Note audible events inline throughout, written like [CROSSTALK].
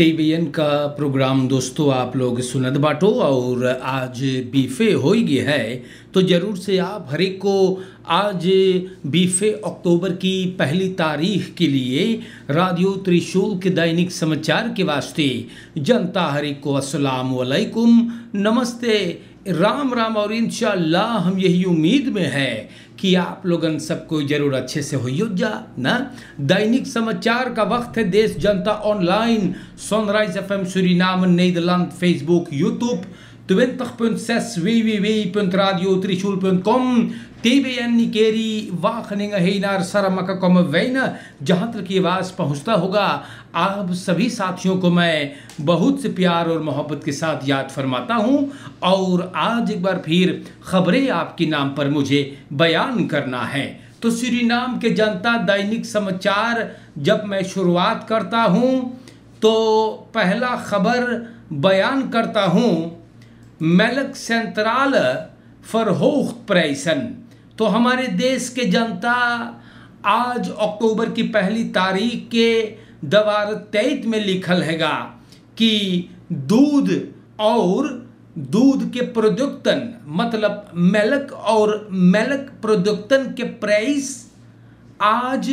TVN का programme दोस्तों, आप लोग सुनत बाटो और आज बीफे हो ही गया है तो ज़रूर से आप हर एक को आज बीफे अक्टूबर की पहली तारीख के लिए रेडियो त्रिशूल के दैनिक समाचार के वास्ते जनता हर एक को अस्सलाम वालेकुम नमस्ते, राम राम और इंशाल्लाह हम यही उम्मीद में है कि आप लोगन सबको ज़रूर अच्छे से हो जा, ना? दैनिक समाचार का वक्त है, देश जनता online sunrise F M Suriname Nederland Facebook YouTube 20.6 www.radiotrichul.com TBN Nikeri Wageningen Heenaar Saramaka komme Wijnen जहाँ तक ये आवाज़ पहुँचता होगा आप सभी साथियों को मैं बहुत से प्यार और मोहब्बत के साथ याद फरमाता हूँ और आज एक बार फिर खबरें आपके नाम पर मुझे बयान करना है। तो श्री नाम के जनता दैनिक समाचार जब मैं शुरुआत करता हूँ तो पहला खबर बयान करता हूँ, मेलक सेंट्रल फरहोख्त प्रेसन। तो हमारे देश के जनता आज अक्टूबर की पहली तारीख के दवार तेईस में लिखल हैगा कि दूध और दूध के प्रोडक्टन मतलब मेलक और मेलक प्रोडक्टन के प्राइस आज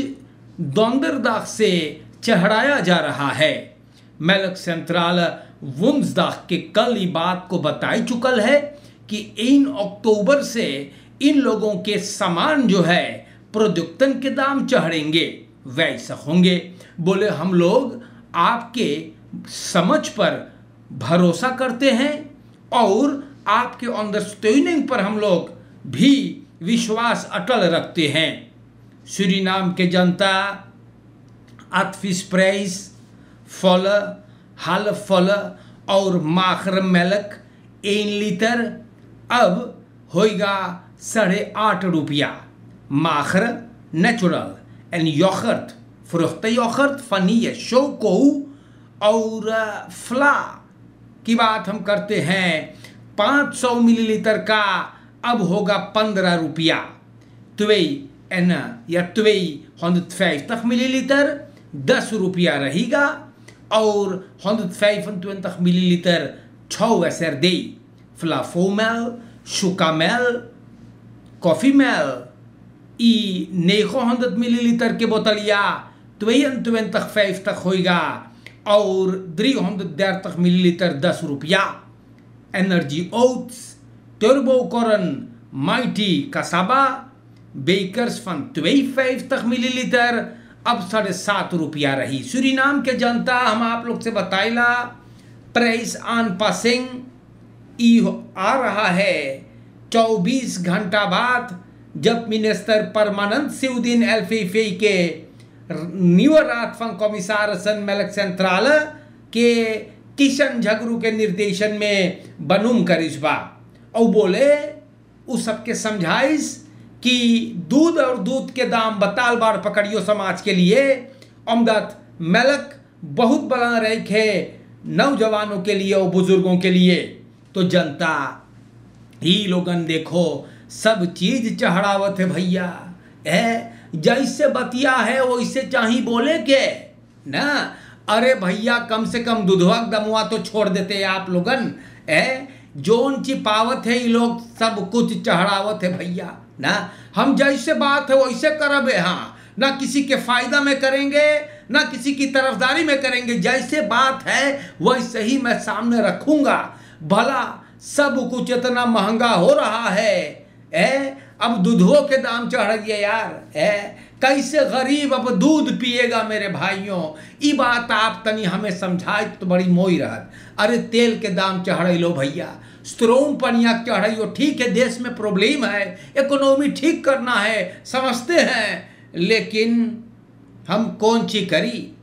दोंदरदाग से चढ़ाया जा रहा है। मेलक सेंट्रल वुम्सदाग के कल ही बात को बताई चुकल है कि इन अक्टूबर से इन लोगों के सामान जो है प्रोडक्टन के दाम चढ़ेंगे, वैसा होंगे। बोले, हम लोग आपके समझ पर भरोसा करते हैं और आपके अंडरस्टैंडिंग पर हम लोग भी विश्वास अटल रखते हैं। श्री नाम के जनता, अतफिस प्रेस, फल, हल फल और माखर मेलक एक लीटर, अब होएगा साढ़े आठ रुपया। माखर नेचुरल एंड योखर्ट फरोख्त योखर्ट फनी शो को और फ्ला की बात हम करते हैं, पाँच सौ मिलीलीटर का, अब होगा पंद्रह रुपया। twee en ja twee 150 milliliter 10 रुपया रहेगा। और 125 मिलीलीटर, छः SRD फ्लाफोमेल शुकामेल कॉफीमेल ई 900 मिलीलीटर के बोतलिया 2250 होगा और 330 मिलीलीटर 10 रुपया। Energy oats turbocorn mighty cassava, bakers fun 52 millilitre, अब साढ़े सात रुपया रही। सूरीनाम के जनता, हम आप लोग से बताइला, प्राइस ऑन पासिंग, ई आ रहा है। 24 घंटा बाद जब मिनिस्टर परमानंद सिउद्दीन एल्फीफी के न्यूअर रातफंग कमिसार सन मेलक सेंट्रल के किशन झगरू के निर्देशन में बनुम करिश्बा और बोले उस सबके समझाइश कि दूध और दूध के दाम बताल बार पकड़ियो समाज के लिए अमदत मेलक बहुत बड़ा रेख है नौजवानों के लिए और बुज़ुर्गों के लिए। तो जनता ही लोगन देखो, सब चीज़ चढ़ावत है भैया। है जैसे बतिया है, वैसे चाही बोले के? ना? अरे भैया, कम से कम दुधवा दमुआ तो छोड़ देते आप लोगन। है जोन चिपावत है, ये लोग सब कुछ चढ़ावत है भैया। ना? हम जैसे बात है, वैसे करबे हाँ। ना किसी के फ़ायदा में करेंगे, ना किसी की तरफदारी में करेंगे। जैसे बात है, वैसे ही मैं सामने रखूँगा। भला सब कुछ इतना महँगा हो रहा है। ए, अब दूधों के दाम चढ़ गए यार। ए, कैसे गरीब अब दूध पिएगा मेरे भाइयों? ये बात आप तनी हमें समझाए तो बड़ी मोई रहत। अरे तेल के दाम चढ़ लो भैया। स्त्रोम पनिया चढ़ो ठीक है, देश में प्रॉब्लम है। इकोनॉमी ठीक करना है, समझते हैं। लेकिन हम कौन ची करी?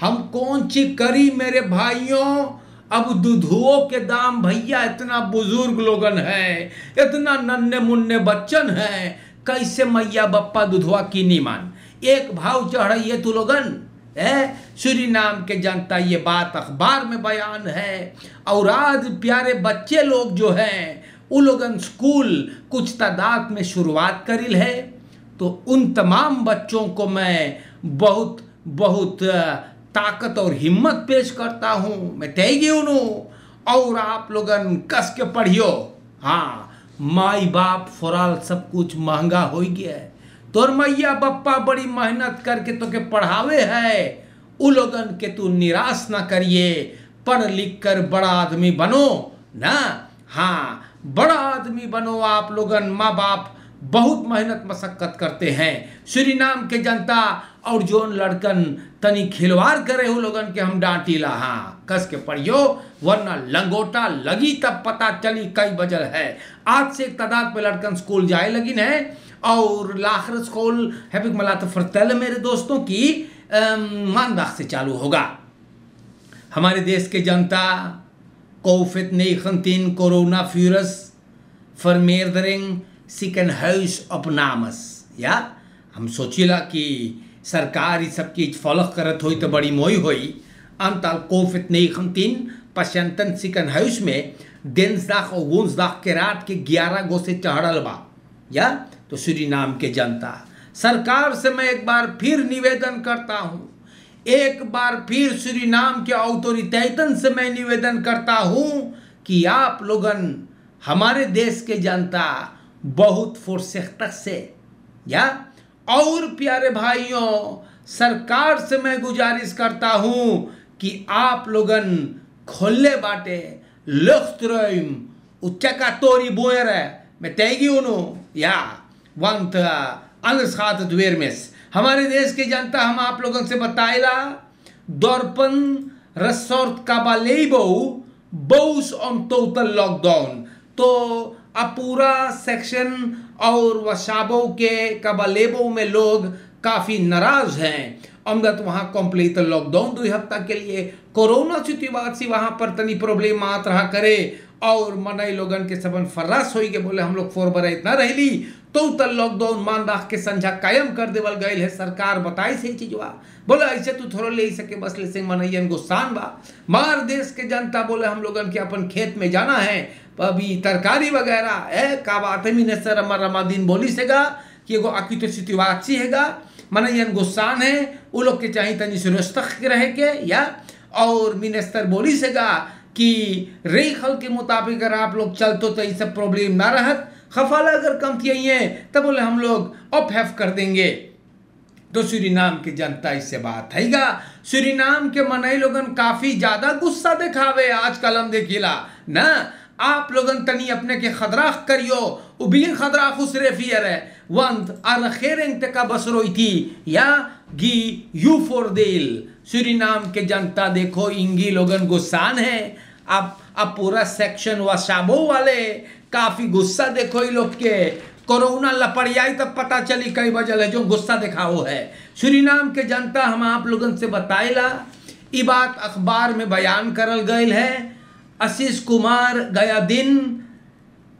हम कौन ची करी मेरे भाइयों? अब दुधुओं के दाम भैया इतना बुज़ुर्ग लोगन है, इतना नन्हे मुन्ने बच्चन है, कैसे मैया बप्पा दुधवा की नहीं मान? एक भाव चढ़ाइए तू लोगन है श्री नाम के जनता ये बात अखबार में बयान है। और आज प्यारे बच्चे लोग जो हैं वो लोगन स्कूल कुछ तादाद में शुरुआत करिल है। तो उन तमाम बच्चों को मैं बहुत बहुत ताकत और हिम्मत पेश करता हूँ। मैं तैगी उनु और आप लोगन कस के पढ़ियो। हाँ माई बाप फुराल सब कुछ महँगा हो गया है। तोर मैया बप्पा बड़ी मेहनत करके तो के पढ़ावे है। उ लोगन के तू निराश ना करिए। पढ़ लिख कर बड़ा आदमी बनो, ना? हाँ बड़ा आदमी बनो आप लोगन, माँ बाप। बहुत मेहनत मशक्कत करते हैं। श्री नाम के जनता और जोन लड़कन तनी खिलवाड़ करे हो लोगन के हम डांटी ला हाँ कस के पढ़ियो वरना लंगोटा लगी तब पता चली कई बजल है। आज से एक तादाद पे लड़कन स्कूल जाए लगिन है और लाखर स्कूल मलात फरतल मेरे दोस्तों की मानदाख से चालू होगा। हमारे देश के जनता कोफित नेखंतीन कोरोना फ्यूरस सिकन हाउस अपनामस या हम सोचिला कि सरकार इस सब चीज़ फॉलो करत होई तो बड़ी मोई होई। अंतल कोफित नेखंतीन पशंतन सिकन हाउस में दिनसदाख और वुंसदाख के रात के ग्यारह गो से चढ़ल बा, या? तो श्री नाम के जनता, सरकार से मैं एक बार फिर निवेदन करता हूँ। एक बार फिर श्री नाम के ऑथोरिटेटन से मैं निवेदन करता हूँ कि आप लोगन, हमारे देश के जनता बहुत फुर्सत से। या? और प्यारे भाइयों, सरकार से मैं गुजारिश करता हूँ कि आप लोगन खोले बाटे लुफ्तरम उच्चका तोरी बोयर मैं तैगी या? वंत अंगसात द्वेरमेस हमारे देश की जनता हम आप लोगों से बताएला, दौरपन रसोर्ट काबालेबो बोस ऑन टोटल लॉकडाउन। तो अब पूरा सेक्शन और वशाबो के कबालेबो में लोग काफ़ी नाराज़ हैं। अमदत वहाँ कंप्लीट लॉकडाउन दो हफ़्ता के लिए। कोरोना सिचुएशन वहाँ पर तनी प्रॉब्लम आत रहा करे। और मनई लोगन के सबन फर्रास हो के बोले, हम लोग फोर बर इतना रहली तो तल लॉकडाउन मान राख के संझा कायम कर देवल गए है। सरकार बताई से चीजवा बोले, ऐसे तू थोड़ा ले सके, बस ले सिंह मनैयन गुस्सान बा। मार देश के जनता बोले, हम लोगन के अपन खेत में जाना है। अभी तरकारी वगैरह है का बात है मिनिस्टर अमर रमादीन बोली सेगा कि एगो आकी तो सितुआची हैगा मनैयन गुस्सान है वो लोग के चाहिए तनी सुरस्तक रहे के या और मिनिस्टर बोली सेगा कि रेखल के मुताबिक अगर आप लोग चलतो तो ये सब प्रॉब्लम ना रहत खफाला अगर कम है तब बोले हम लोग ऑफ़ हैफ कर देंगे तो सूरीनाम की जनता इससे बात हैगा सूरीनाम के मनई लोगन काफ़ी ज़्यादा गुस्सा दिखावे आजकल हम देखिला ना आप लोगन तनी अपने के खदराख करियो उबी खदराख उसरे फियर है। वंत अर खेरेंग तका बसरोई थी, या गी यू फोर दिल। सूरीनाम के जनता देखो, इंगी लोगन गुस्सान है। अब अब पूरा सेक्शन वशाबो वाले, काफ़ी गुस्सा देखो ये लोग के। कोरोना लपड़ियाई तब पता चली कई वजह है, जो गुस्सा दिखाओ है। सूरीनाम के जनता हम आप लोगन से बताइला ई बात अखबार में बयान करल गए है। आशीष कुमार गया दिन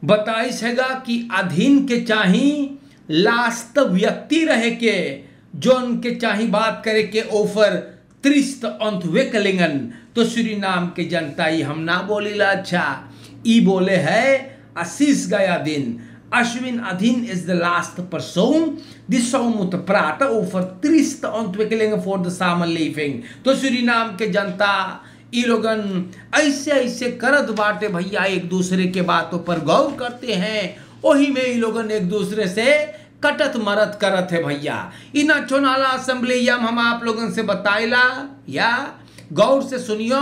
बताइस हैगा कि अधीन के चाही लास्त व्यक्ति रहे के, जो उनके चाही बात करे के ओफर त्रिस्त अंत वेकलिंगन तो श्री नाम के जनता ही हम ना बोलीला अच्छा। ई बोले है आशीष गया दिन। अश्विन अधीन इज़ द लास्ट दिस सौ मुत प्रात, ओफर त्रिस्त अंत वेकलिंग फॉर द सामन लिविंग तो श्री नाम के जनता लोगन, ऐसे ऐसे करत बाटे भैया, एक दूसरे के बातों पर गौर करते हैं। वही में ई लोगन एक दूसरे से कटत मरत करत है भैया। इना चुनाला असेंबली यम हम आप लोगन से बताइला, या गौर से सुनियो,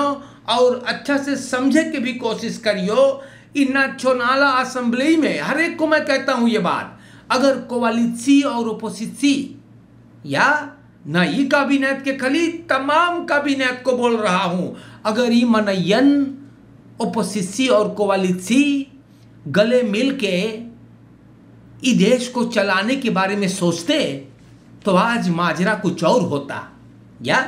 और अच्छा से समझे के भी कोशिश करियो। इना चुनाला असेंबली में हर एक को मैं कहता हूँ ये बात, अगर कोवालिसी और ओपोसिसी या न ई कैबिनेट के खली तमाम कैबिनेट को बोल रहा हूँ, अगर ई मनयन, ओपोसिसी और कोवालिसी गले मिल के ई देश को चलाने के बारे में सोचते तो आज माजरा कुछ और होता, या?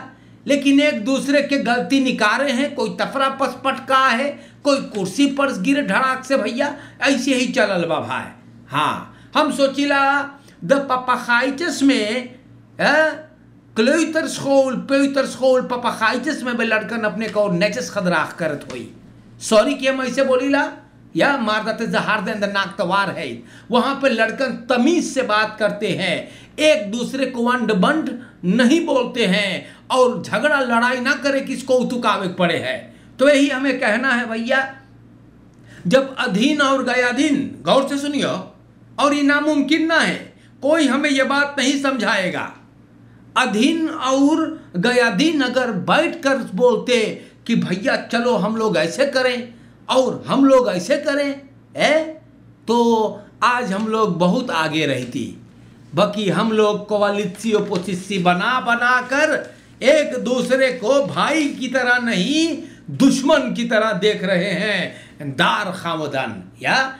लेकिन एक दूसरे के गलती निकारे हैं, कोई तफरा पस पटका है, कोई कुर्सी पर गिर धड़ाक से, भैया, ऐसे ही चलल बा भाई हाँ हम सोचिला, द पपाखाइटिस में स्कूल पेतर स्कूल पपाखाइटिस में भी लड़कन अपने को नेचस खदराख करत हुई सॉरी कि हम ऐसे बोलीला या मार देते जहार दे अंदर नाक तवार है वहाँ पे लड़कन तमीज से बात करते हैं एक दूसरे को वंड बंड नहीं बोलते हैं और झगड़ा लड़ाई ना करे किसको उतुकावे पड़े है तो यही हमें कहना है भैया जब अधीन और गयाधीन गौर से सुनियो और ये नामुमकिन ना है कोई हमें यह बात नहीं समझाएगा अधीन और गयाधीन अगर बैठ कर बोलते कि भैया चलो हम लोग ऐसे करें और हम लोग ऐसे करें, है? तो आज हम लोग बहुत आगे रहती। बाकी हम लोग कोवालिसी ओपोसिसी बना बना कर एक दूसरे को भाई की तरह नहीं, दुश्मन की तरह देख रहे हैं। दार खामदान, या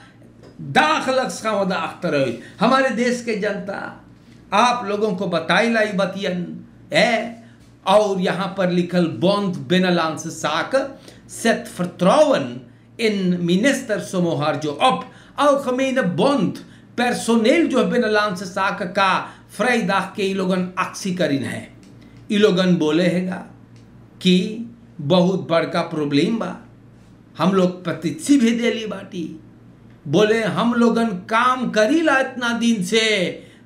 दाखलक खामदा अख्तर हमारे देश के जनता आप लोगों को बताई लाई बतियन है, और यहाँ पर लिखल बॉन्द बेनलांस साक सेट vertrouwen in minister Somohar जो op algemene bond personeel जो बिनलांस साक का फ्राइदाह के ई लोगन अक्सी करिन है। ई लोगन बोले हैगा कि बहुत बड़का प्रॉब्लम बा। हम लोग प्रतिथि भी देली बाटी। बोले, हम लोगन काम करी ला इतना दिन से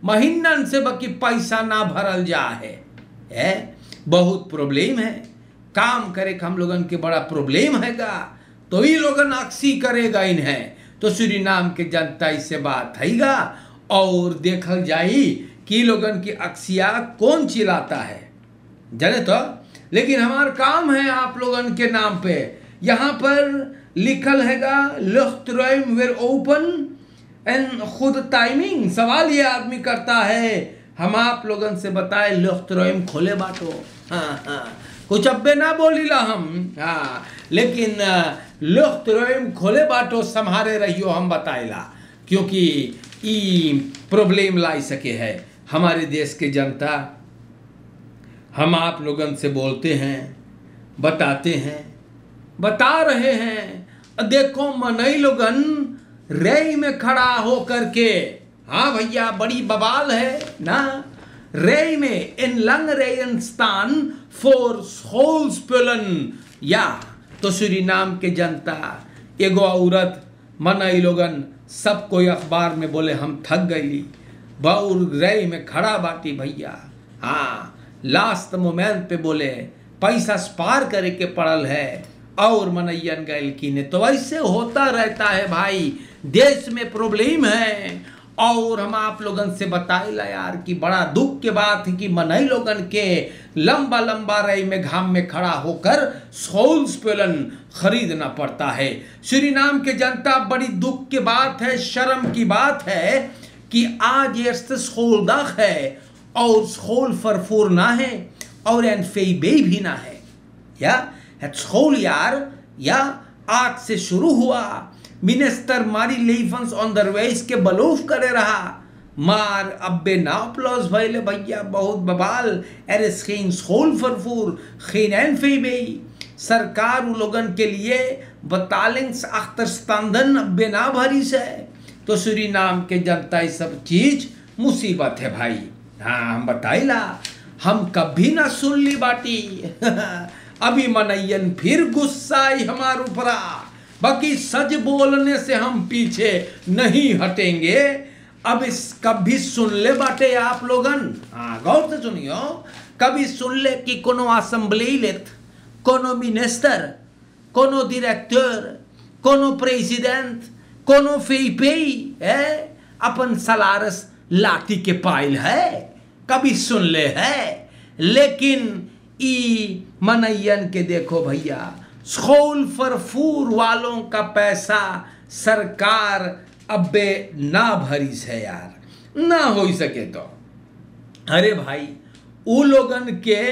महीनन से बाकी पैसा ना भरल जा है, है? बहुत प्रॉब्लम है। काम करे के हम लोगन के बड़ा प्रॉब्लम हैगा। तो ये लोगन अक्सी करेगा इन्हें। तो श्री नाम के जनता इससे बात हैगा। और देखल जाई कि लोगन की अक्सिया कौन चिल्लाता है। जाने तो? लेकिन हमारा काम है आप लोगन के नाम पे। यहाँ पर लिखल हैगा लुफ्तरम वेर ओपन एंड खुद टाइमिंग सवाल ये आदमी करता है, हम आप लोगन से बताए लुफ्तरम खोले बाटो। हाँ हाँ। कुछ अब्बे ना बोलीला हम। हाँ लेकिन लुफ्तरम खोले बाटो संहारे रहियो, हम बताएला क्योंकि ई प्रॉब्लम लाई सके है। हमारे देश के जनता, हम आप लोगन से बोलते हैं, बताते हैं, बता रहे हैं। देखो, मनई लोगन रेई में खड़ा हो करके हाँ भैया, बड़ी बबाल है ना? रेई में इन लंग रेयन स्थान, फोर होल्सपुलन या तो श्री नाम के जनता, एगो औरत, मनई लोगन, सब कोई अखबार में बोले, हम थक गई बउर रेई में खड़ा बाटी भैया। हाँ लास्ट मोमेंट पे बोले, पैसा स्पार करे के पड़ल है, और मनैयन गैल की ने तो ऐसे होता रहता है भाई देश में प्रॉब्लम है। और हम आप लोगन से बताइला यार कि बड़ा दुख के बात है कि मनई लोगन के लंबा लंबा रई में घाम में खड़ा होकर सोल्स पेलन खरीदना पड़ता है। श्री नाम के जनता, बड़ी दुख की बात है, शर्म की बात है कि आज ये सोलदाख है और सोल फरफूर ना है और एन फेबे भी ना है। या het schooljaar ja आज से शुरू हुआ। मिनिस्टर मारी लेफंस onderwijs के बलूफ करे रहा। maar अब्बे ना प्लस भैले भैया, बहुत बबाल। er is geen schoolvervoer geen NVB सरकार उन लोगन के लिए बतालिंग्स अख्तरस्तांदन अब्बे ना भरी से। तो श्री नाम के जनता ये सब चीज़ मुसीबत है भाई। हाँ हम बताइला, हम कभी ना सुन ली बाटी। [LAUGHS] अभी मनैयन फिर गुस्सा आई हमार ऊपरा। बाकी सच बोलने से हम पीछे नहीं हटेंगे। अब इस, कभी सुन ले बाटे आप लोगन। हाँ गौर से सुनियो। कभी सुन ले कि कोनो असेंबली लेत, कोनो मिनिस्टर कोनो डायरेक्टर कोनो प्रेसिडेंट कोनो फेपेई है? अपन सलारस लाठी के पायल है। कभी सुन ले है। लेकिन ई मनैयन के देखो भैया स्कूल फरफूर वालों का पैसा सरकार अब्बे ना भरी है यार। ना हो सके तो। अरे भाई उ लोगन के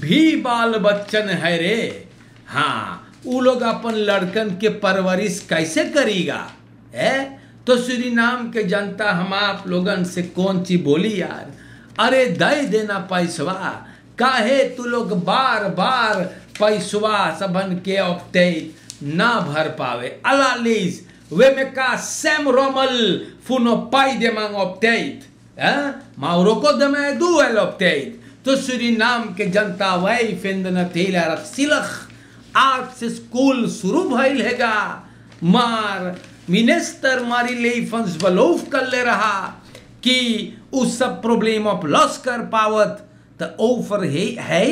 भी बाल बच्चन है रे। हाँ उ लोग अपन लड़कन के परवरिश कैसे करेगा, है? तो श्री नाम के जनता हम आप लोगन से कौन ची बोली यार? अरे दे देना पैसवा। काहे तू लोग बार बार पैसवा सबन के औपते ना भर पावे। अलालीस वे में का सेम रोमल फुनो पाई दे मांग औपतेत माउरो को दमे दू एल औपतेत तो श्री नाम के जनता वही फिंद न थीला रसिलख आज से स्कूल शुरू भइल हैगा। मार मिनिस्टर मारी ले फंस बलोफ कर ले रहा कि उस सब प्रॉब्लम ऑफ़ लॉस कर पावत। त ओफर है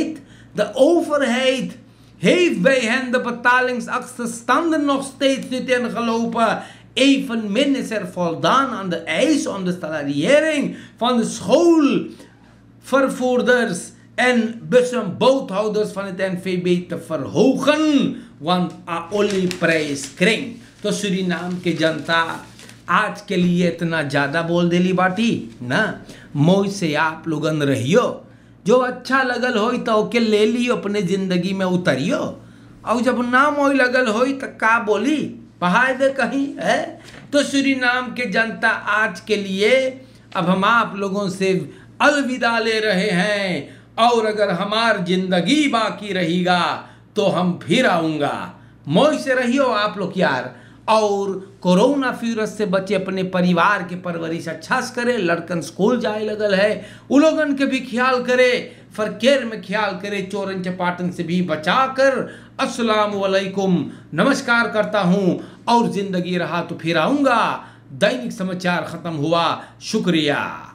De overheid heeft bij hen de betalingsachterstanden nog steeds niet ingelopen. Evenmin is er voldaan aan de eis om de salariering van de schoolvervoerders en bus- en boothouders van het NVB te verhogen. Want a olieprijs kring. तो Suriname के जनता आज के लिए इतना ज़्यादा बोल देली बाटी ना मोह से आप लोगन रहियो जो अच्छा लगल हो तो ओके ले लियो, अपने ज़िंदगी में उतरियो। और जब ना मोह लगल हो तो का बोली? पहाड़ दे कहीं, है? तो श्री नाम के जनता आज के लिए अब हम आप लोगों से अलविदा ले रहे हैं। और अगर हमार ज़िंदगी बाकी रहेगा तो हम फिर आऊँगा। मौज से रहियो आप लोग यार। और कोरोना फ्यूरस से बचे अपने परिवार के परवरिश अच्छा से करे, लड़कन स्कूल जाए लगल है, उलोगन लोगन के भी ख्याल करे, फरकेर में ख्याल करे, चोरन चपाटन से भी बचा कर, अस्सलाम वालेकुम नमस्कार करता हूँ, और ज़िंदगी रहा तो फिर आऊँगा। दैनिक समाचार खत्म हुआ, शुक्रिया।